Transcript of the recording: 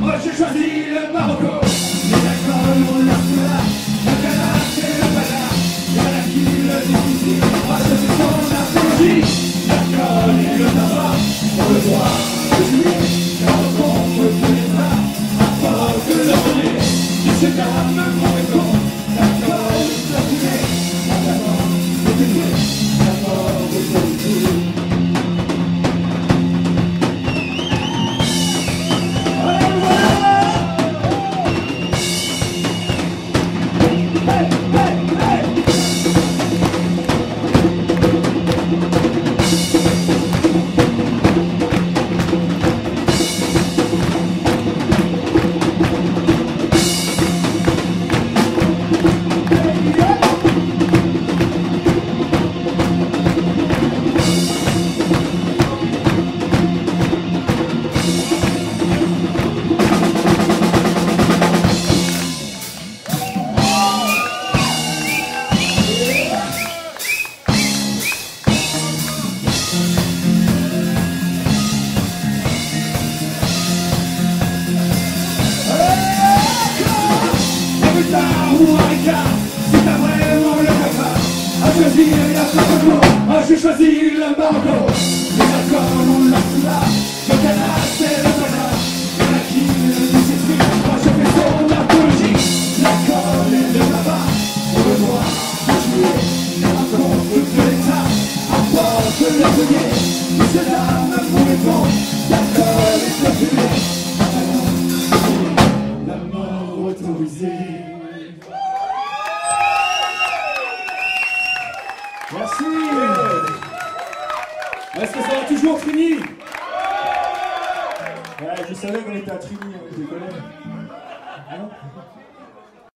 Moi j'ai choisi le Maroc. guitare ou t'as vraiment le cafard choisi la Sarko j'ai choisi le Les alcools ou la Le canard c'est le bonheur Et la quille du citru Ah je fais son apologie La colle et le tabac Pour le droit de jouer La rencontre de l'état À bord de l'atelier Merci. Est-ce que ça va toujours, Trini ouais, Je savais qu'on était à Trini, on était collègues.